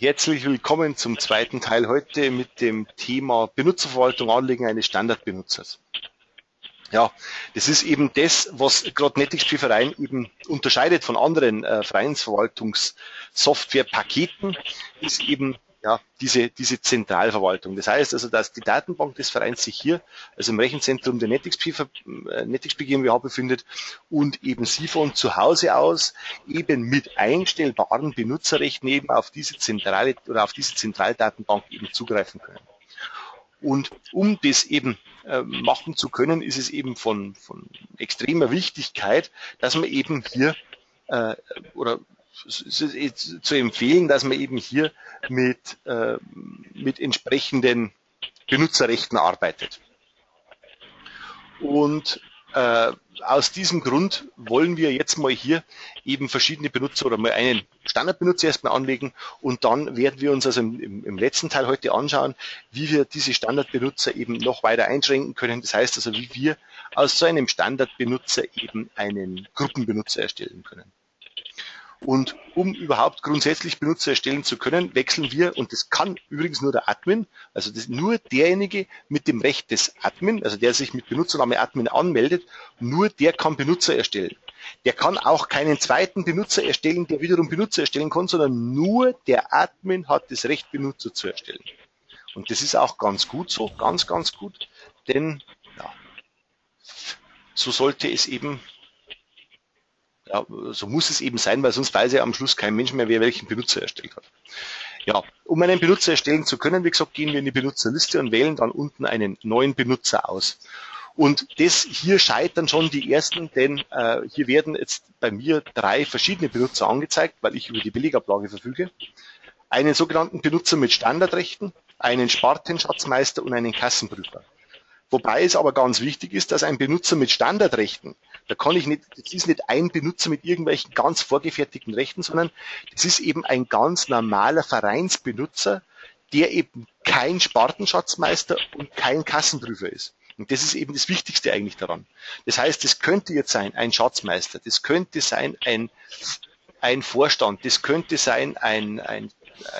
Herzlich willkommen zum zweiten Teil heute mit dem Thema Benutzerverwaltung Anlegen eines Standardbenutzers. Ja, das ist eben das, was gerade NetXP Verein eben unterscheidet von anderen äh, Vereinsverwaltungssoftwarepaketen, ist eben ja, diese, diese Zentralverwaltung. Das heißt also, dass die Datenbank des Vereins sich hier, also im Rechenzentrum der NetXP, äh, NetXP GmbH befindet und eben Sie von zu Hause aus eben mit einstellbaren Benutzerrechten eben auf diese zentrale oder auf diese Zentraldatenbank eben zugreifen können. Und um das eben äh, machen zu können, ist es eben von, von extremer Wichtigkeit, dass man eben hier äh, oder zu empfehlen, dass man eben hier mit, äh, mit entsprechenden Benutzerrechten arbeitet. Und äh, aus diesem Grund wollen wir jetzt mal hier eben verschiedene Benutzer oder mal einen Standardbenutzer erstmal anlegen und dann werden wir uns also im, im, letzten Teil heute anschauen, wie wir diese Standardbenutzer eben noch weiter einschränken können. Das heißt also, wie wir aus so einem Standardbenutzer eben einen Gruppenbenutzer erstellen können. Und um überhaupt grundsätzlich Benutzer erstellen zu können, wechseln wir, und das kann übrigens nur der Admin, also das nur derjenige mit dem Recht des Admin, also der sich mit Benutzername Admin anmeldet, nur der kann Benutzer erstellen. Der kann auch keinen zweiten Benutzer erstellen, der wiederum Benutzer erstellen kann, sondern nur der Admin hat das Recht, Benutzer zu erstellen. Und das ist auch ganz gut so, ganz, ganz gut, denn ja, so sollte es eben ja, so muss es eben sein, weil sonst weiß ja am Schluss kein Mensch mehr, wer welchen Benutzer erstellt hat. Ja, um einen Benutzer erstellen zu können, wie gesagt, gehen wir in die Benutzerliste und wählen dann unten einen neuen Benutzer aus. Und das hier scheitern schon die ersten, denn äh, hier werden jetzt bei mir drei verschiedene Benutzer angezeigt, weil ich über die Billigablage verfüge. Einen sogenannten Benutzer mit Standardrechten, einen Spartenschatzmeister und einen Kassenprüfer. Wobei es aber ganz wichtig ist, dass ein Benutzer mit Standardrechten, da kann ich nicht, das ist nicht ein Benutzer mit irgendwelchen ganz vorgefertigten Rechten, sondern das ist eben ein ganz normaler Vereinsbenutzer, der eben kein Spartenschatzmeister und kein Kassenprüfer ist. Und das ist eben das Wichtigste eigentlich daran. Das heißt, es könnte jetzt sein ein Schatzmeister, das könnte sein ein, ein Vorstand, das könnte sein ein, ein,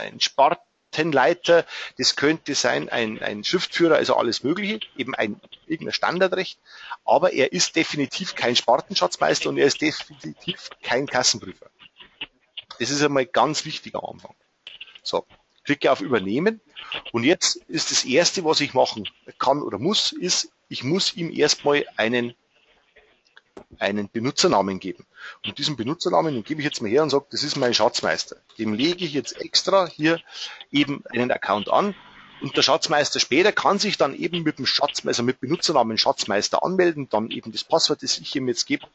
ein Spart Tenleiter, das könnte sein ein, ein Schriftführer, also alles Mögliche, eben ein irgendein Standardrecht, aber er ist definitiv kein Spartenschatzmeister und er ist definitiv kein Kassenprüfer. Das ist einmal ganz wichtig am Anfang. So, klicke auf Übernehmen und jetzt ist das erste, was ich machen kann oder muss, ist, ich muss ihm erstmal einen einen Benutzernamen geben. Und diesen Benutzernamen, den gebe ich jetzt mal her und sage, das ist mein Schatzmeister. Dem lege ich jetzt extra hier eben einen Account an. Und der Schatzmeister später kann sich dann eben mit dem Schatz, also mit Benutzernamen Schatzmeister anmelden, dann eben das Passwort, das ich ihm jetzt gebe.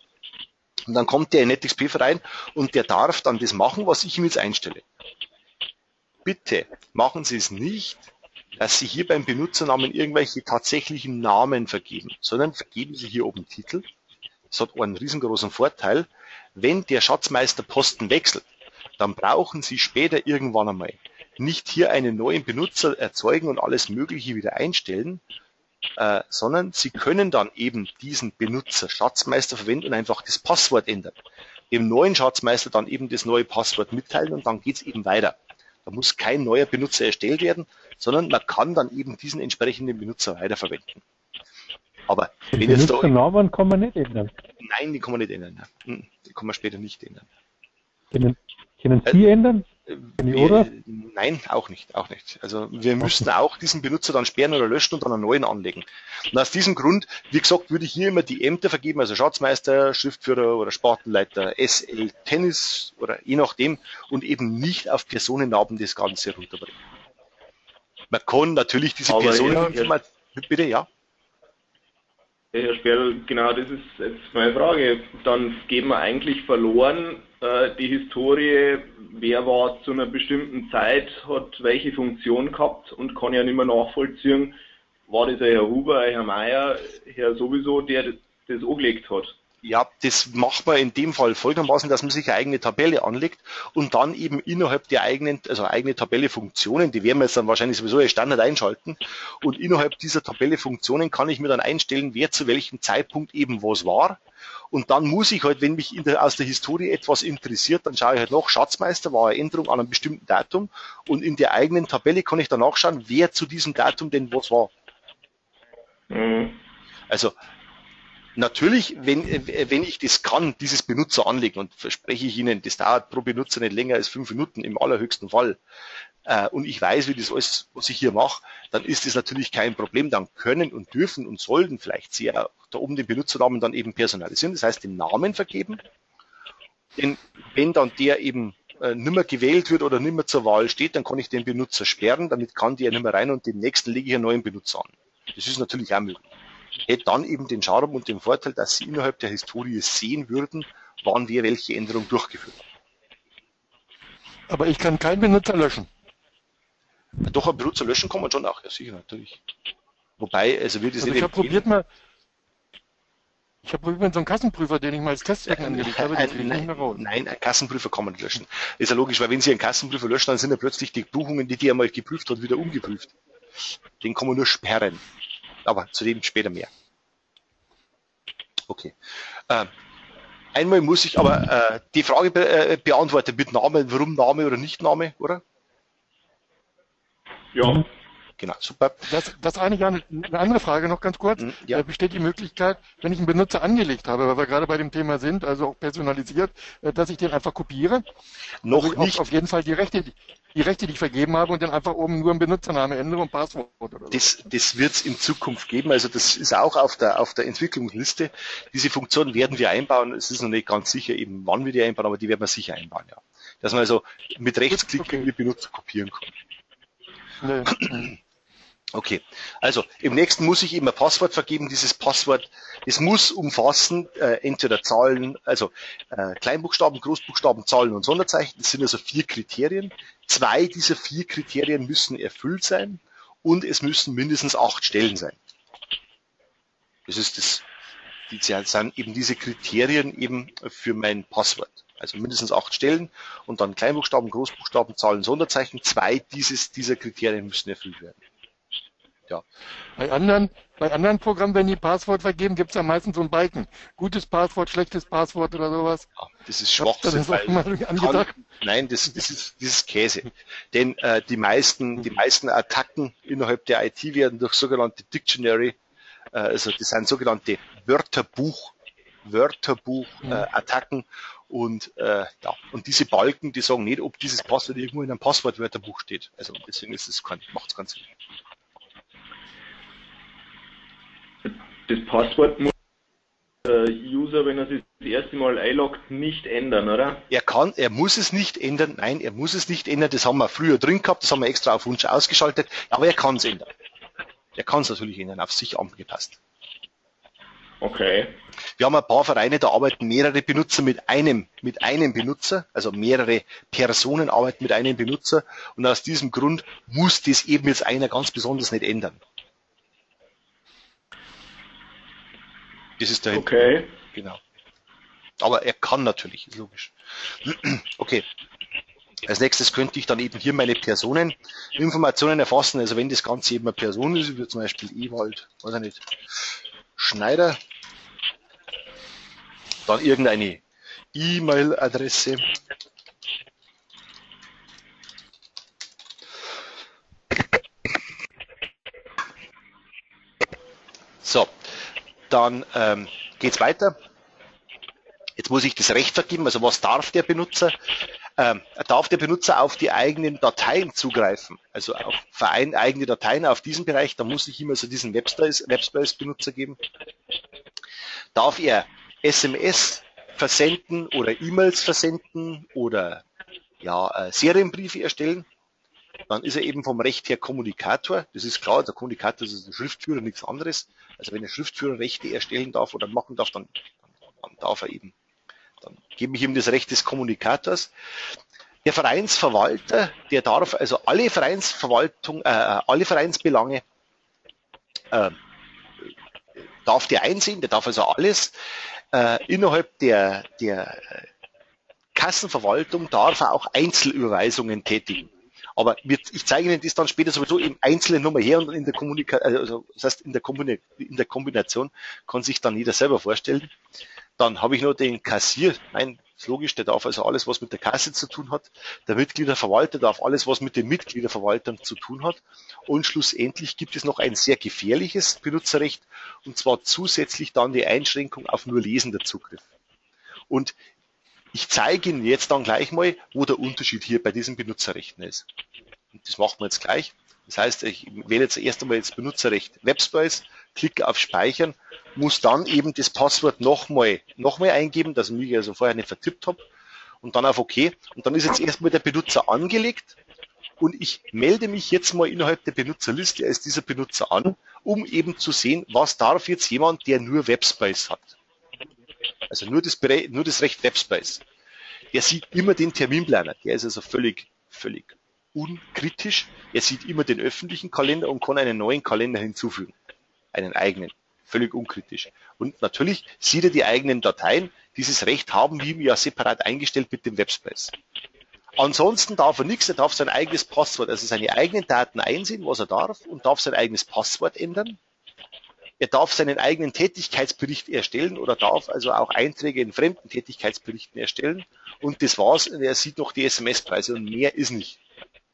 Und dann kommt der in NetXP rein und der darf dann das machen, was ich ihm jetzt einstelle. Bitte machen Sie es nicht, dass Sie hier beim Benutzernamen irgendwelche tatsächlichen Namen vergeben, sondern vergeben Sie hier oben Titel das hat einen riesengroßen Vorteil. Wenn der Schatzmeisterposten wechselt, dann brauchen Sie später irgendwann einmal nicht hier einen neuen Benutzer erzeugen und alles Mögliche wieder einstellen, äh, sondern Sie können dann eben diesen Benutzer Schatzmeister verwenden und einfach das Passwort ändern. Dem neuen Schatzmeister dann eben das neue Passwort mitteilen und dann geht es eben weiter. Da muss kein neuer Benutzer erstellt werden, sondern man kann dann eben diesen entsprechenden Benutzer weiterverwenden. Aber wenn die jetzt da. Namen kann man nicht ändern. Nein, die kann man nicht ändern. Hm, die kann man später nicht ändern. Können, können Sie äh, ändern? Wir, nein, auch nicht, auch nicht. Also wir müssten auch diesen Benutzer dann sperren oder löschen und dann einen neuen anlegen. Und aus diesem Grund, wie gesagt, würde ich hier immer die Ämter vergeben, also Schatzmeister, Schriftführer oder Spartenleiter, SL, Tennis oder je nachdem und eben nicht auf Personennamen das Ganze runterbringen. Man kann natürlich diese Personen, bitte, ja. Herr Sperl, genau das ist jetzt meine Frage. Dann geben wir eigentlich verloren äh, die Historie, wer war zu einer bestimmten Zeit, hat welche Funktion gehabt und kann ja nicht mehr nachvollziehen, war das ein Herr Huber, ein Herr Meier, Herr sowieso, der das angelegt hat. Ja, das macht man in dem Fall folgendermaßen, dass man sich eine eigene Tabelle anlegt und dann eben innerhalb der eigenen, also eigene Tabelle Funktionen, die werden wir jetzt dann wahrscheinlich sowieso als Standard einschalten und innerhalb dieser Tabelle Funktionen kann ich mir dann einstellen, wer zu welchem Zeitpunkt eben was war und dann muss ich halt, wenn mich der, aus der Historie etwas interessiert, dann schaue ich halt nach, Schatzmeister war eine Änderung an einem bestimmten Datum und in der eigenen Tabelle kann ich dann nachschauen, wer zu diesem Datum denn was war. Mhm. Also Natürlich, wenn, wenn ich das kann, dieses Benutzer anlegen und verspreche ich Ihnen, das dauert pro Benutzer nicht länger als fünf Minuten im allerhöchsten Fall, äh, und ich weiß, wie das alles, was ich hier mache, dann ist das natürlich kein Problem. Dann können und dürfen und sollten vielleicht Sie da oben den Benutzernamen dann eben personalisieren, das heißt den Namen vergeben. Denn wenn dann der eben äh, nimmer gewählt wird oder nimmer zur Wahl steht, dann kann ich den Benutzer sperren, damit kann der nimmer rein und den nächsten lege ich einen neuen Benutzer an. Das ist natürlich auch möglich hätte dann eben den Charme und den Vorteil, dass sie innerhalb der Historie sehen würden, wann wir welche Änderung durchgeführt haben. Aber ich kann keinen Benutzer löschen. Doch, ein Benutzer löschen kann man schon auch, ja sicher, natürlich. Wobei, also wird es also nicht. Ich habe probiert mal, ich habe übrigens so einen Kassenprüfer, den ich mal als Testzweck angelegt habe, den kriege ich raus. Nein, ein Kassenprüfer kann man nicht löschen. Ist ja logisch, weil wenn Sie einen Kassenprüfer löschen, dann sind ja plötzlich die Buchungen, die die einmal geprüft hat, wieder umgeprüft. Den kann man nur sperren. Aber zu dem später mehr. Okay. Äh, einmal muss ich aber äh, die Frage be äh, beantworten mit Name, warum Name oder nicht Name, oder? Ja. Genau, super. Das, das eine, eine andere Frage noch ganz kurz. Mhm, ja. Besteht die Möglichkeit, wenn ich einen Benutzer angelegt habe, weil wir gerade bei dem Thema sind, also auch personalisiert, äh, dass ich den einfach kopiere? Noch also nicht. Auf jeden Fall die Rechte, die Rechte, die ich vergeben habe und dann einfach oben nur einen Benutzername ändere und Passwort oder so. Das, das wird es in Zukunft geben. Also das ist auch auf der, auf der Entwicklungsliste. Diese Funktion werden wir einbauen. Es ist noch nicht ganz sicher eben, wann wir die einbauen, aber die werden wir sicher einbauen, ja. Dass man also mit Rechtsklick okay. Benutzer kopieren kann. Nee. Okay, also im nächsten muss ich eben ein Passwort vergeben. Dieses Passwort, es muss umfassen äh, entweder Zahlen, also äh, Kleinbuchstaben, Großbuchstaben, Zahlen und Sonderzeichen. Das sind also vier Kriterien. Zwei dieser vier Kriterien müssen erfüllt sein und es müssen mindestens acht Stellen sein. Das ist das, die sind eben diese Kriterien eben für mein Passwort. Also mindestens acht Stellen und dann Kleinbuchstaben, Großbuchstaben, Zahlen, Sonderzeichen. Zwei dieses, dieser Kriterien müssen erfüllt werden. Ja. Bei anderen, bei anderen Programmen, wenn die Passwort vergeben, gibt es ja meistens so ein Balken. Gutes Passwort, schlechtes Passwort oder sowas. Ja, das ist Schwachsinn. Das kann, nein, das, das, ist, das ist Käse. Denn äh, die, meisten, die meisten Attacken innerhalb der IT werden durch sogenannte Dictionary, äh, also das sind sogenannte Wörterbuch, Wörterbuch-Attacken. Äh, und äh, ja, und diese Balken, die sagen nicht, ob dieses Passwort irgendwo in einem Passwortwörterbuch steht. Also deswegen ist es kein, macht es ganz Sinn. Das Passwort muss der User, wenn er sich das erste Mal einloggt, nicht ändern, oder? Er kann, er muss es nicht ändern. Nein, er muss es nicht ändern. Das haben wir früher drin gehabt, das haben wir extra auf Wunsch ausgeschaltet. Aber er kann es ändern. Er kann es natürlich ändern, auf sich angepasst. Okay. Wir haben ein paar Vereine, da arbeiten mehrere Benutzer mit einem, mit einem Benutzer, also mehrere Personen arbeiten mit einem Benutzer und aus diesem Grund muss das eben jetzt einer ganz besonders nicht ändern. Das ist der Okay. Genau. Aber er kann natürlich, ist logisch. Okay. Als nächstes könnte ich dann eben hier meine Personeninformationen erfassen. Also wenn das Ganze eben eine Person ist, wie zum Beispiel Ewald, weiß ich nicht, Schneider, dann irgendeine E-Mail-Adresse. So, dann ähm, geht es weiter. Jetzt muss ich das Recht vergeben, also was darf der Benutzer? Ähm, darf der Benutzer auf die eigenen Dateien zugreifen, also auf eigene Dateien auf diesen Bereich, da muss ich immer so diesen Webspace-Benutzer geben. Darf er SMS versenden oder E-Mails versenden oder ja, äh, Serienbriefe erstellen? Dann ist er eben vom Recht her Kommunikator. Das ist klar, der Kommunikator ist ein Schriftführer, nichts anderes. Also wenn ein Schriftführer Rechte erstellen darf oder machen darf, dann, dann darf er eben, dann gebe ich ihm das Recht des Kommunikators. Der Vereinsverwalter, der darf also alle Vereinsverwaltung, äh, äh alle Vereinsbelange äh, darf der einsehen, der darf also alles. äh, innerhalb der, der Kassenverwaltung darf er auch Einzelüberweisungen tätigen. Aber ich zeige Ihnen das dann später sowieso im Einzelnen nochmal her und in der Kommunikation, also das heißt in der, in der Kombination kann sich dann jeder selber vorstellen. Dann habe ich noch den Kassier, nein, ist logisch, der darf also alles, was mit der Kasse zu tun hat. Der Mitgliederverwalter darf alles, was mit den Mitgliederverwaltern zu tun hat. Und schlussendlich gibt es noch ein sehr gefährliches Benutzerrecht, und zwar zusätzlich dann die Einschränkung auf nur lesender Zugriff. Und ich zeige Ihnen jetzt dann gleich mal, wo der Unterschied hier bei diesen Benutzerrechten ist. Und das machen wir jetzt gleich. Das heißt, ich wähle jetzt erst einmal das Benutzerrecht Webspace, klicke auf Speichern, muss dann eben das Passwort nochmal noch mal eingeben, das ich also vorher nicht vertippt habe, und dann auf OK. Und dann ist jetzt erstmal der Benutzer angelegt und ich melde mich jetzt mal innerhalb der Benutzerliste als dieser Benutzer an, um eben zu sehen, was darf jetzt jemand, der nur Webspace hat. Also nur das, nur das Recht Webspace. Der sieht immer den Terminplaner. Der ist also völlig, völlig unkritisch. Er sieht immer den öffentlichen Kalender und kann einen neuen Kalender hinzufügen. Einen eigenen. Völlig unkritisch. Und natürlich sieht er die eigenen Dateien. Dieses Recht haben wir ihm ja separat eingestellt mit dem Webspace. Ansonsten darf er nichts, er darf sein eigenes Passwort, also seine eigenen Daten einsehen, was er darf, und darf sein eigenes Passwort ändern. Er darf seinen eigenen Tätigkeitsbericht erstellen oder darf also auch Einträge in fremden Tätigkeitsberichten erstellen. Und das war's. Er sieht noch die SMS-Preise und mehr ist nicht.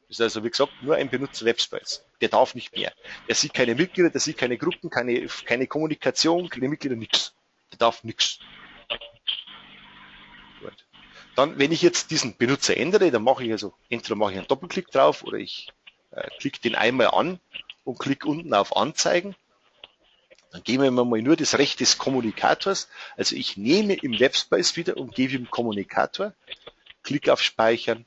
Das ist also, wie gesagt, nur ein Benutzer Webspace. Der darf nicht mehr. Der sieht keine Mitglieder, der sieht keine Gruppen, keine, keine Kommunikation, keine Mitglieder, nichts. Der darf nichts. Dann, wenn ich jetzt diesen Benutzer ändere, dann mache ich also, entweder mache ich einen Doppelklick drauf oder ich äh, klicke den einmal an und klicke unten auf Anzeigen. Dann geben wir mal nur das Recht des Kommunikators. Also ich nehme im Webspace wieder und gebe ihm Kommunikator, klicke auf Speichern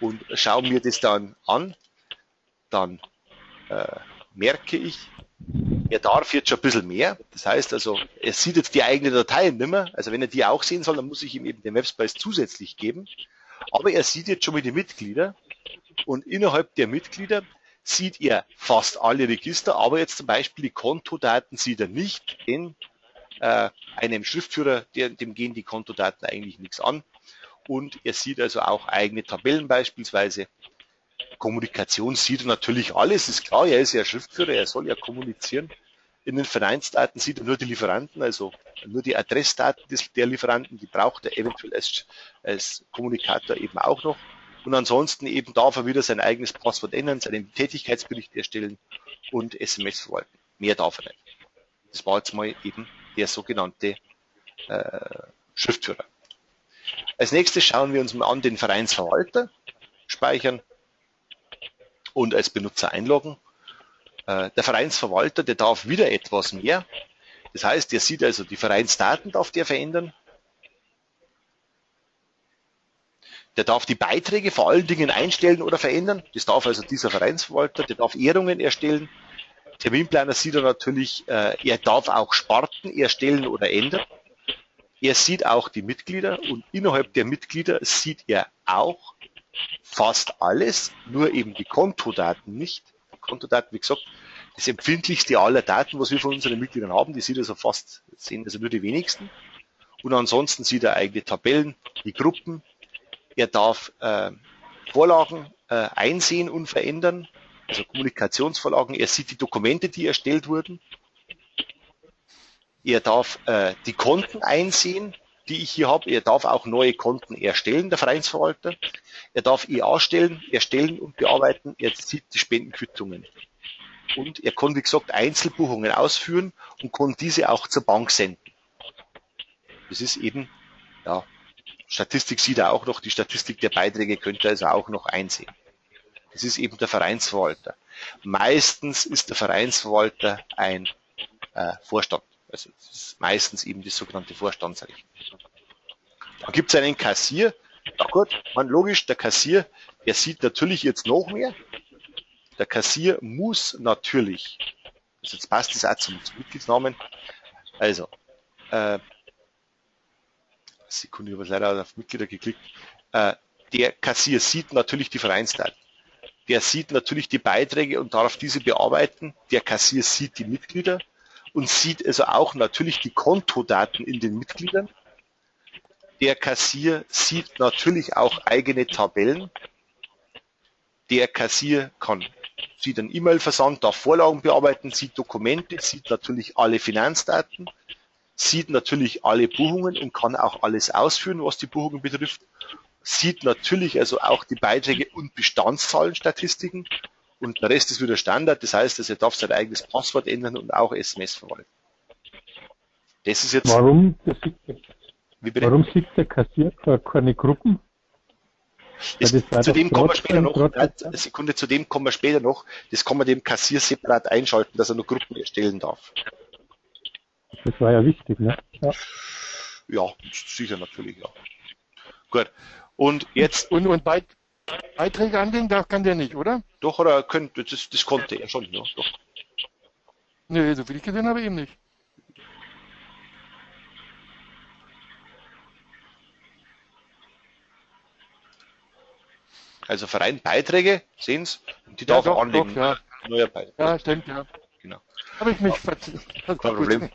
und schaue mir das dann an. Dann äh, merke ich, er darf jetzt schon ein bisschen mehr. Das heißt also, er sieht jetzt die eigenen Dateien nicht mehr. Also wenn er die auch sehen soll, dann muss ich ihm eben den Webspace zusätzlich geben. Aber er sieht jetzt schon mal die Mitglieder. Und innerhalb der Mitglieder sieht er fast alle Register, aber jetzt zum Beispiel die Kontodaten sieht er nicht in äh, einem Schriftführer, der, dem gehen die Kontodaten eigentlich nichts an. Und er sieht also auch eigene Tabellen beispielsweise. Kommunikation sieht er natürlich alles, ist klar, er ist ja Schriftführer, er soll ja kommunizieren. In den Vereinsdaten sieht er nur die Lieferanten, also nur die Adressdaten des, der Lieferanten, die braucht er eventuell als, als Kommunikator eben auch noch. Und ansonsten eben darf er wieder sein eigenes Passwort ändern, seinen Tätigkeitsbericht erstellen und SMS verwalten. Mehr darf er nicht. Das war jetzt mal eben der sogenannte äh, Schriftführer. Als nächstes schauen wir uns mal an den Vereinsverwalter, speichern und als Benutzer einloggen. Äh, der Vereinsverwalter, der darf wieder etwas mehr. Das heißt, er sieht also die Vereinsdaten, darf der verändern, Der darf die Beiträge vor allen Dingen einstellen oder verändern. Das darf also dieser Vereinsverwalter. Der darf Ehrungen erstellen. Terminplaner sieht er natürlich, äh, er darf auch Sparten erstellen oder ändern. Er sieht auch die Mitglieder und innerhalb der Mitglieder sieht er auch fast alles, nur eben die Kontodaten nicht. Die Kontodaten, wie gesagt, das empfindlichste aller Daten, was wir von unseren Mitgliedern haben, die sieht also fast, sehen also nur die wenigsten. Und ansonsten sieht er eigene Tabellen, die Gruppen, er darf äh, Vorlagen äh, einsehen und verändern, also Kommunikationsvorlagen. Er sieht die Dokumente, die erstellt wurden. Er darf äh, die Konten einsehen, die ich hier habe. Er darf auch neue Konten erstellen, der Vereinsverwalter. Er darf EA stellen, erstellen und bearbeiten. Er sieht die Spendenquittungen. Und er kann, wie gesagt, Einzelbuchungen ausführen und kann diese auch zur Bank senden. Das ist eben ja, Statistik sieht er auch noch, die Statistik der Beiträge könnte er also auch noch einsehen. Das ist eben der Vereinsverwalter. Meistens ist der Vereinsverwalter ein äh, Vorstand. Also meistens eben das sogenannte Vorstandsrecht. Dann gibt es einen Kassier. Na gut, man logisch, der Kassier, der sieht natürlich jetzt noch mehr. Der Kassier muss natürlich, also jetzt passt das auch zum, zum Mitgliedsnamen, also äh, Sekunde, ich habe leider auf Mitglieder geklickt. Äh, der Kassier sieht natürlich die Vereinsdaten. Der sieht natürlich die Beiträge und darf diese bearbeiten. Der Kassier sieht die Mitglieder und sieht also auch natürlich die Kontodaten in den Mitgliedern. Der Kassier sieht natürlich auch eigene Tabellen. Der Kassier kann sieht einen E-Mail-Versand, darf Vorlagen bearbeiten, sieht Dokumente, sieht natürlich alle Finanzdaten, sieht natürlich alle Buchungen und kann auch alles ausführen, was die Buchungen betrifft, sieht natürlich also auch die Beiträge und Bestandszahlenstatistiken und der Rest ist wieder Standard, das heißt, also er darf sein eigenes Passwort ändern und auch SMS verwalten. Das ist jetzt. Warum, warum sieht der Kassier keine Gruppen? Zu dem kommen wir später noch. Eine Sekunde, zu dem kommen wir später noch. Das kann man dem Kassier separat einschalten, dass er nur Gruppen erstellen darf. Das war ja wichtig, ne? Ja, ja sicher natürlich, ja. Gut. Und jetzt. Und, und Beit Beiträge anlegen darf, kann der nicht, oder? Doch, oder könnte, das, das konnte er schon, ja, doch. Nee, so viel ich gesehen habe, eben nicht. Also Verein Beiträge, sehen Sie, die ja, darf doch, er anlegen. Doch, ja. Neuer Beitrag. Ja, stimmt, ja. Genau. Habe ich mich ja. Kein Problem.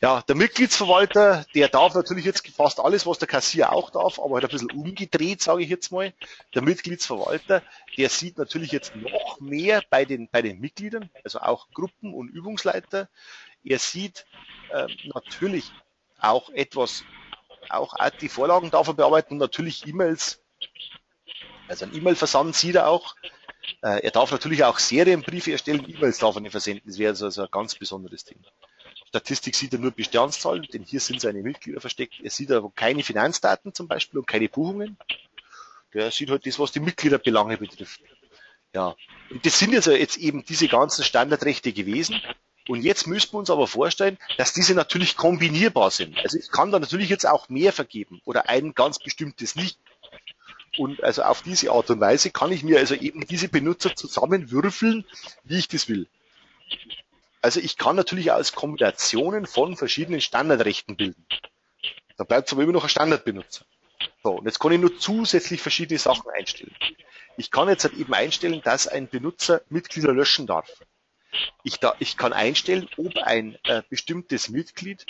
Ja, der Mitgliedsverwalter, der darf natürlich jetzt fast alles, was der Kassier auch darf, aber halt ein bisschen umgedreht, sage ich jetzt mal. Der Mitgliedsverwalter, der sieht natürlich jetzt noch mehr bei den, bei den Mitgliedern, also auch Gruppen und Übungsleiter. Er sieht äh, natürlich auch etwas, auch die Vorlagen darf er bearbeiten und natürlich E-Mails also ein E-Mail-Versand sieht er auch. Äh, er darf natürlich auch Serienbriefe erstellen, E-Mails darf er nicht versenden. Das wäre also ein ganz besonderes Ding. Statistik sieht er nur Bestandszahlen, denn hier sind seine Mitglieder versteckt. Er sieht aber keine Finanzdaten zum Beispiel und keine Buchungen. Der sieht halt das, was die Mitgliederbelange betrifft. Ja. Und das sind also jetzt eben diese ganzen Standardrechte gewesen. Und jetzt müssen wir uns aber vorstellen, dass diese natürlich kombinierbar sind. Also ich kann da natürlich jetzt auch mehr vergeben oder ein ganz bestimmtes nicht und also auf diese Art und Weise kann ich mir also eben diese Benutzer zusammenwürfeln, wie ich das will. Also ich kann natürlich aus Kombinationen von verschiedenen Standardrechten bilden. Da bleibt es aber immer noch ein Standardbenutzer. So, und jetzt kann ich nur zusätzlich verschiedene Sachen einstellen. Ich kann jetzt halt eben einstellen, dass ein Benutzer Mitglieder löschen darf. Ich, da, ich kann einstellen, ob ein äh, bestimmtes Mitglied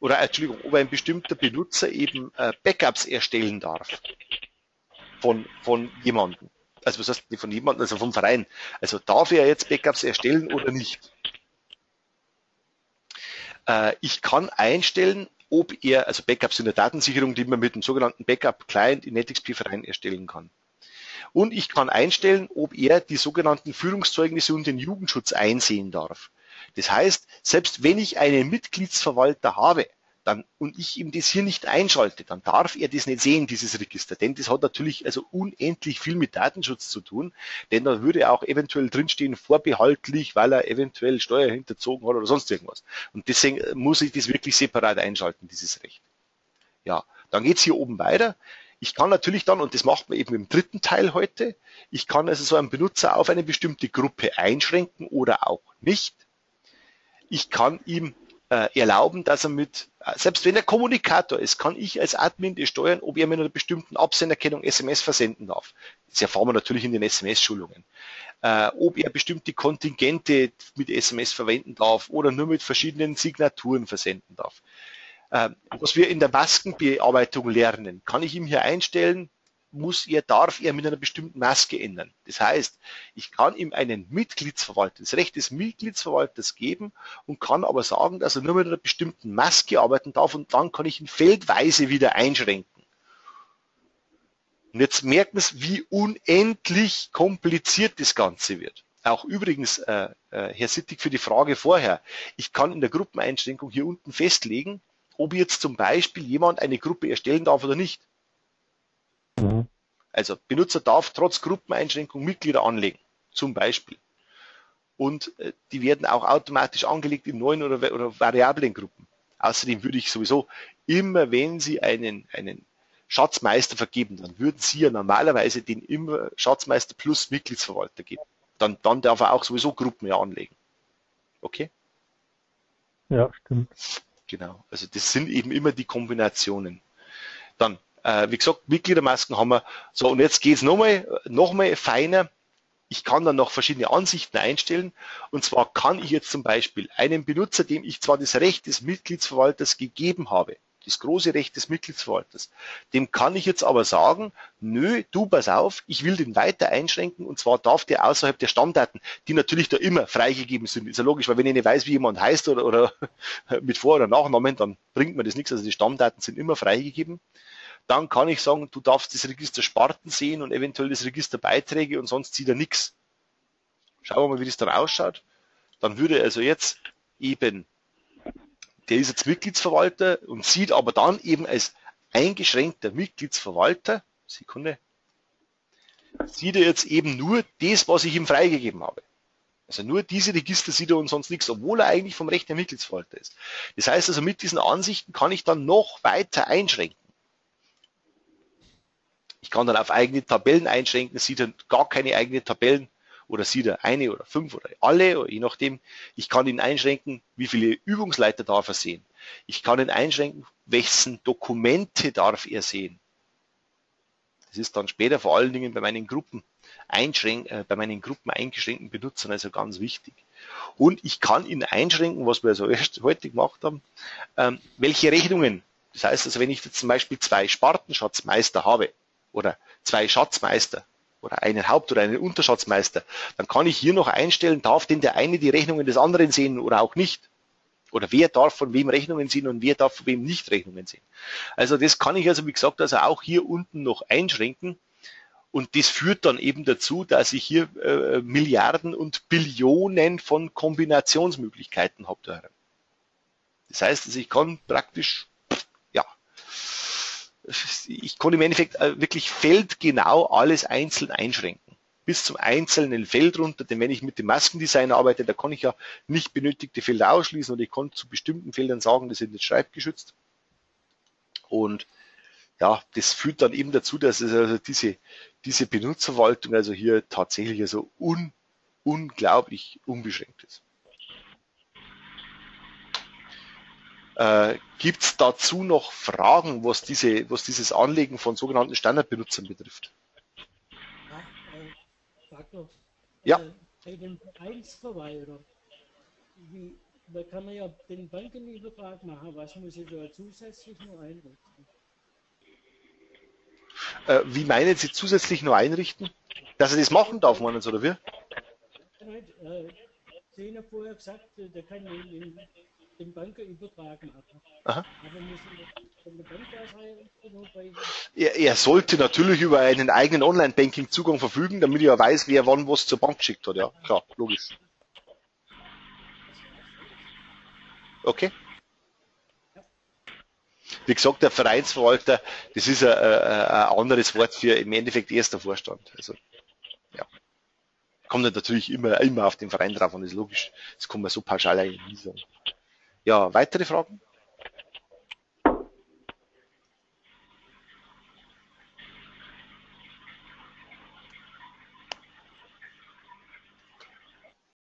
oder Entschuldigung, ob ein bestimmter Benutzer eben äh, Backups erstellen darf von, von jemandem. Also was heißt von jemandem, also vom Verein. Also darf er jetzt Backups erstellen oder nicht? Äh, ich kann einstellen, ob er, also Backups in der Datensicherung, die man mit dem sogenannten Backup-Client in NetXP-Verein erstellen kann. Und ich kann einstellen, ob er die sogenannten Führungszeugnisse und den Jugendschutz einsehen darf. Das heißt, selbst wenn ich einen Mitgliedsverwalter habe, dann, und ich ihm das hier nicht einschalte, dann darf er das nicht sehen, dieses Register. Denn das hat natürlich also unendlich viel mit Datenschutz zu tun, denn da würde auch eventuell drinstehen, vorbehaltlich, weil er eventuell Steuer hinterzogen hat oder sonst irgendwas. Und deswegen muss ich das wirklich separat einschalten, dieses Recht. Ja, dann geht's hier oben weiter. Ich kann natürlich dann, und das macht man eben im dritten Teil heute, ich kann also so einen Benutzer auf eine bestimmte Gruppe einschränken oder auch nicht. Ich kann ihm äh, erlauben, dass er mit, äh, selbst wenn er Kommunikator ist, kann ich als Admin die steuern, ob er mit einer bestimmten Absenderkennung SMS versenden darf. Das erfahren wir natürlich in den SMS-Schulungen. Äh, ob er bestimmte Kontingente mit SMS verwenden darf oder nur mit verschiedenen Signaturen versenden darf. Äh, was wir in der Maskenbearbeitung lernen, kann ich ihm hier einstellen, muss er, darf er mit einer bestimmten Maske ändern. Das heißt, ich kann ihm einen Mitgliedsverwalter, das Recht des Mitgliedsverwalters geben und kann aber sagen, dass er nur mit einer bestimmten Maske arbeiten darf und dann kann ich ihn feldweise wieder einschränken. Und jetzt merkt man es, wie unendlich kompliziert das Ganze wird. Auch übrigens, äh, äh, Herr Sittig, für die Frage vorher. Ich kann in der Gruppeneinschränkung hier unten festlegen, ob jetzt zum Beispiel jemand eine Gruppe erstellen darf oder nicht. Mhm. Also Benutzer darf trotz Gruppeneinschränkung Mitglieder anlegen, zum Beispiel. Und äh, die werden auch automatisch angelegt in neuen oder, oder variablen Gruppen. Außerdem würde ich sowieso immer, wenn Sie einen, einen Schatzmeister vergeben, dann würden Sie ja normalerweise den immer Schatzmeister plus Mitgliedsverwalter geben. Dann, dann darf er auch sowieso Gruppen ja anlegen. Okay? Ja, stimmt. Genau. Also das sind eben immer die Kombinationen. Dann äh, wie gesagt, Mitgliedermasken haben wir. So, und jetzt geht's nochmal noch mal feiner. ich kann dann noch verschiedene Ansichten einstellen. Und zwar kann ich jetzt zum Beispiel einem Benutzer, dem ich zwar das Recht des Mitgliedsverwalters gegeben habe, das große Recht des Mitgliedsverwalters, dem kann ich jetzt aber sagen, nö, du pass auf, ich will den weiter einschränken und zwar darf der außerhalb der Stammdaten, die natürlich da immer freigegeben sind. Ist ja logisch, weil wenn ich nicht weiß, wie jemand heißt oder, oder mit Vor- oder Nachnamen, dann bringt mir das nichts. Also die Stammdaten sind immer freigegeben dann kann ich sagen, du darfst das Register Sparten sehen und eventuell das Register Beiträge und sonst sieht er nichts. Schauen wir mal, wie das dann ausschaut. Dann würde also jetzt eben, der ist jetzt Mitgliedsverwalter und sieht aber dann eben als eingeschränkter Mitgliedsverwalter, Sekunde, sieht er jetzt eben nur das, was ich ihm freigegeben habe. Also nur diese Register sieht er und sonst nichts, obwohl er eigentlich vom Recht der Mitgliedsverwalter ist. Das heißt also, mit diesen Ansichten kann ich dann noch weiter einschränken. Ich kann dann auf eigene Tabellen einschränken, sieht er gar keine eigenen Tabellen oder sieht er eine oder fünf oder alle, oder je nachdem. Ich kann ihn einschränken, wie viele Übungsleiter darf er sehen. Ich kann ihn einschränken, wessen Dokumente darf er sehen. Das ist dann später vor allen Dingen bei meinen Gruppen einschränk, äh, bei meinen Gruppen eingeschränkten Benutzern also ganz wichtig. Und ich kann ihn einschränken, was wir also erst heute gemacht haben, ähm, welche Rechnungen. Das heißt also, wenn ich jetzt zum Beispiel zwei Spartenschatzmeister habe, oder zwei Schatzmeister oder einen Haupt- oder einen Unterschatzmeister, dann kann ich hier noch einstellen, darf denn der eine die Rechnungen des anderen sehen oder auch nicht. Oder wer darf von wem Rechnungen sehen und wer darf von wem nicht Rechnungen sehen. Also das kann ich also, wie gesagt, also auch hier unten noch einschränken. Und das führt dann eben dazu, dass ich hier äh, Milliarden und Billionen von Kombinationsmöglichkeiten habe. Das heißt, also ich kann praktisch ich konnte im Endeffekt äh, wirklich feldgenau alles einzeln einschränken. Bis zum einzelnen Feld runter, denn wenn ich mit dem Maskendesign arbeite, da kann ich ja nicht benötigte Felder ausschließen und ich konnte zu bestimmten Feldern sagen, die sind nicht schreibgeschützt. Und ja, das führt dann eben dazu, dass es also diese, diese Benutzerwaltung also hier tatsächlich also un, unglaublich unbeschränkt ist. Äh, Gibt es dazu noch Fragen, was, diese, was dieses Anlegen von sogenannten Standardbenutzern betrifft? Ja, äh, noch, ja. Äh, bei dem Vereinsverwalter, wie, da kann man ja den Bankenübertrag machen. Was muss ich da zusätzlich noch einrichten? Äh, wie meinen Sie zusätzlich noch einrichten? Dass er das machen darf, meinen Sie, oder wie? Äh, Sie haben ja vorher gesagt, der kann in, in den Banker übertragen hat. Aha. Er, er, sollte natürlich über einen eigenen Online-Banking-Zugang verfügen, damit er weiß, wer wann was zur Bank geschickt hat. Ja, klar, logisch. Okay. Wie gesagt, der Vereinsverwalter, das ist ein, ein anderes Wort für im Endeffekt erster Vorstand. Also, ja. Kommt natürlich immer, immer auf den Verein drauf und ist logisch. Das kann man so pauschal eigentlich nie sagen. Ja, weitere Fragen?